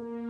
Mm-hmm.